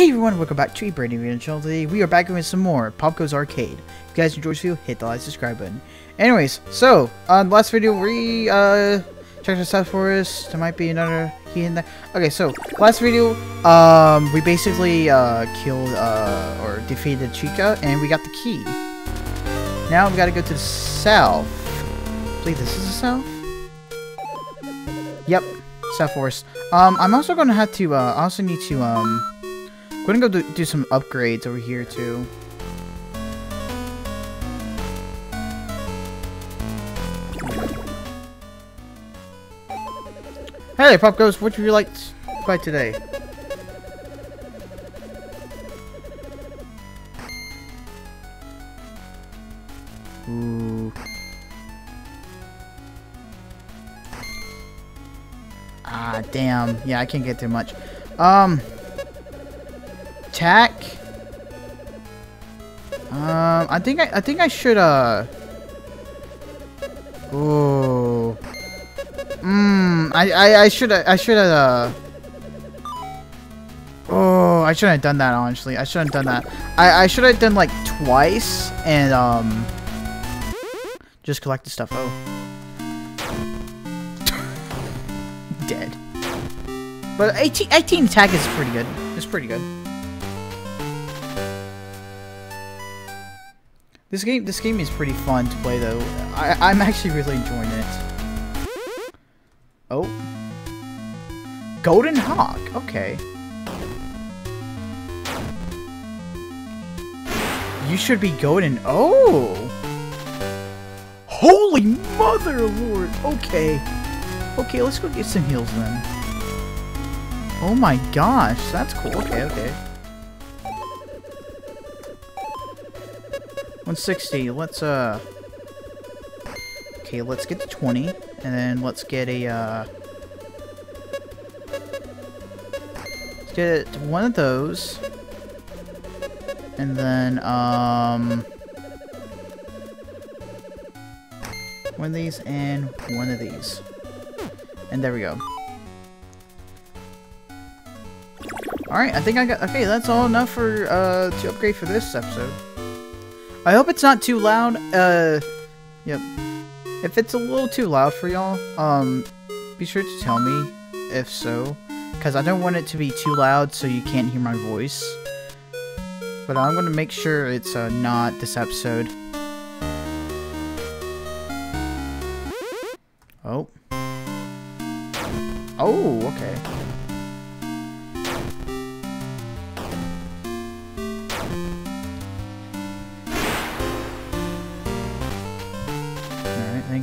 Hey everyone, welcome back to a brand new video channel. Today we are back with some more POPGOES Arcade. If you guys enjoyed this video, hit the like subscribe button. Anyways, so on the last video we uh checked the South Forest. There might be another key in there. Okay, so last video um we basically uh killed uh or defeated Chica and we got the key. Now we gotta go to the south. I believe this is the south? Yep, South Forest. Um I'm also gonna have to uh I also need to um I'm gonna go do, do some upgrades over here too. Hey POPGOES. What would you like to today? Ooh. Ah, damn. Yeah, I can't get too much. Um attack. Um, I think I, I think I should, uh... Ooh. Mmm, I, I, I should, I should have, uh... Oh, I shouldn't have done that, honestly. I shouldn't have done that. I, I should have done, like, twice, and, um... Just collect the stuff. Oh. Dead. But 18, 18 attack is pretty good. It's pretty good. This game, this game is pretty fun to play though. I, I'm actually really enjoying it. Oh. Golden Hawk, okay. You should be golden, oh! Holy mother lord, okay. Okay, let's go get some heals then. Oh my gosh, that's cool, okay, okay. 160. Let's, uh... Okay, let's get to 20. And then let's get a, uh... Let's get one of those. And then, um... One of these and one of these. And there we go. Alright, I think I got... Okay, that's all enough for, uh, to upgrade for this episode. I hope it's not too loud. Uh, yep. If it's a little too loud for y'all, um, be sure to tell me if so. Because I don't want it to be too loud so you can't hear my voice. But I'm going to make sure it's uh, not this episode. Oh. Oh, okay.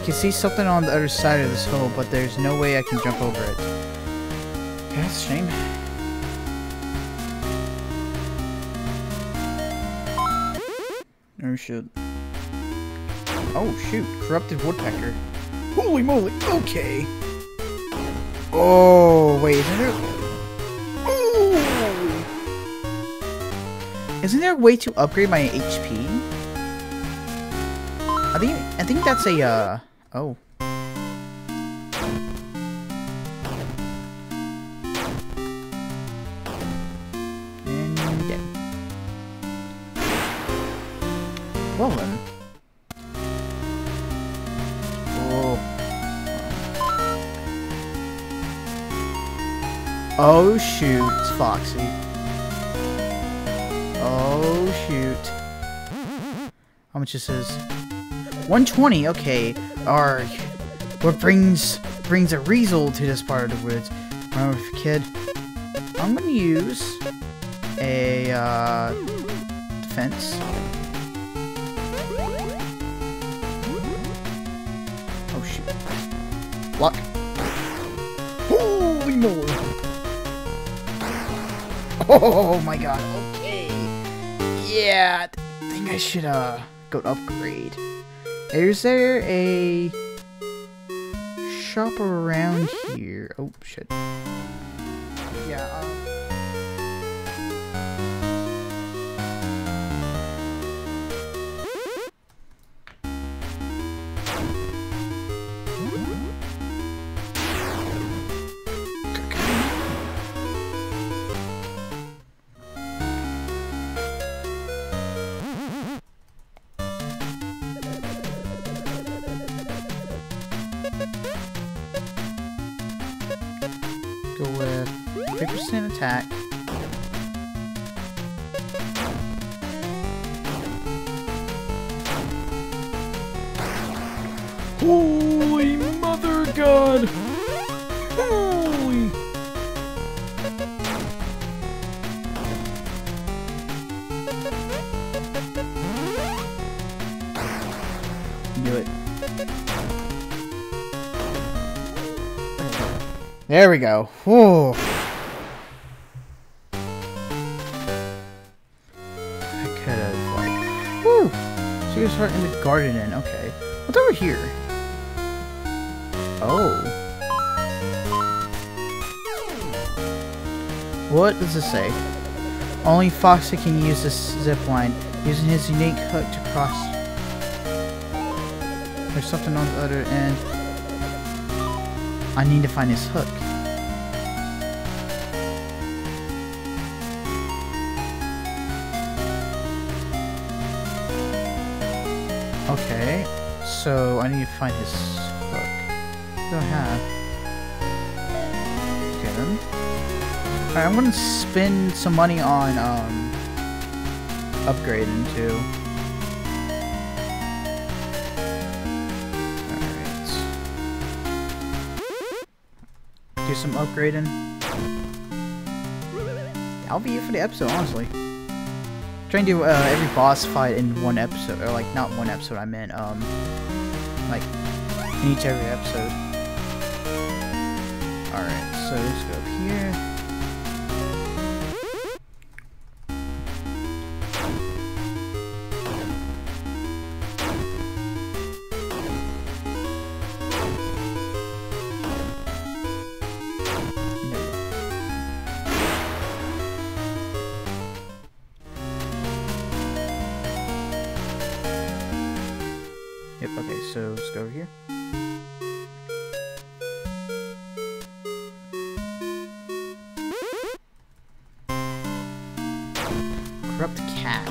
can see something on the other side of this hole, but there's no way I can jump over it. Okay, that's a shame. Oh shoot. Oh shoot, corrupted woodpecker. Holy moly, okay. Oh, wait, isn't there... Oh! Isn't there a way to upgrade my HP? I think I think that's a uh Oh. And dead. Well then. Oh. Oh shoot, it's Foxy. Oh shoot. How much is this is? 120, okay. Or what brings brings a Weasel to this part of the woods? Remember, kid, I'm gonna use a uh, defense. Oh shoot! Block. Holy moly! Oh my god! Okay. Yeah, I think I should uh go upgrade. Is there a shop around here? Oh shit. Yeah. 50% attack. Holy mother god! Holy! Knew it. There we go. Whew. You start in the garden in. Okay. What's over here? Oh. What does this say? Only Foxy can use this zip line, using his unique hook to cross. There's something on the other end. I need to find his hook. Okay, so I need to find his hook. What do I have? Get him. Alright, I'm gonna spend some money on um upgrading too. Alright. Do some upgrading. That'll be it for the episode, honestly. Trying to do uh, every boss fight in one episode, or like not one episode. I meant um, like in each every episode. All right, so let's go up here. So let's go over here. Corrupt cat.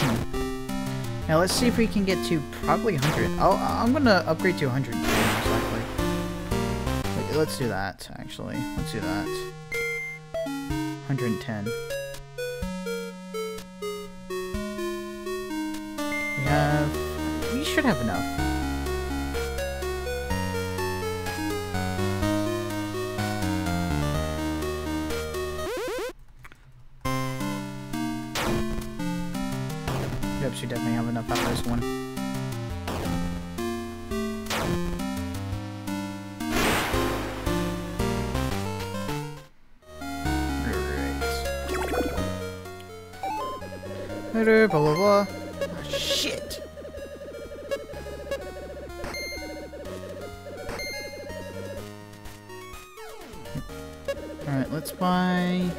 Hmm. Now let's see if we can get to probably 100. Oh, I'm gonna upgrade to 100 most likely. Wait, let's do that, actually. Let's do that. 110. We have... Should have enough. Yep, should definitely have enough after this one. Alright. Blah blah blah. Let's buy...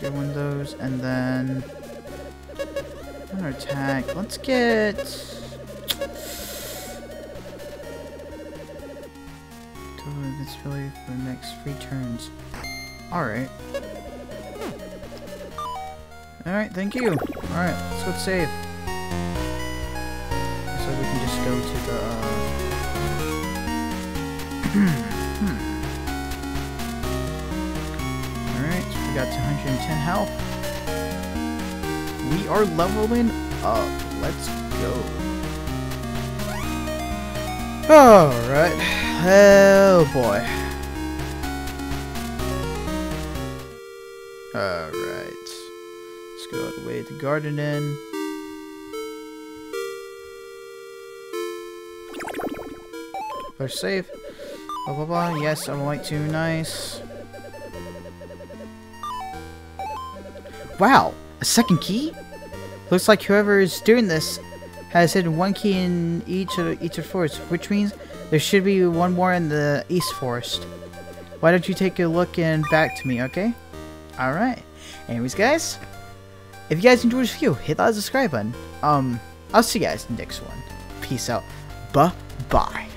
Get one of those, and then... Another attack. Let's get... Total invincibility for the next three turns. Alright. Alright, thank you. Alright, let's go save. So we can just go to the... Uh... Hmm, hmm. Alright, so we got 210 health. We are leveling up. Let's go. Alright. Oh boy. Alright. Let's go the way to Garden Inn. First save. Blah blah blah. Yes, I'm like to. Nice. Wow, a second key? Looks like whoever is doing this has hidden one key in each of each of the forests, which means there should be one more in the east forest. Why don't you take a look and back to me, okay? Alright. Anyways guys, if you guys enjoyed this video, hit that subscribe button. Um, I'll see you guys in the next one. Peace out. Buh-bye.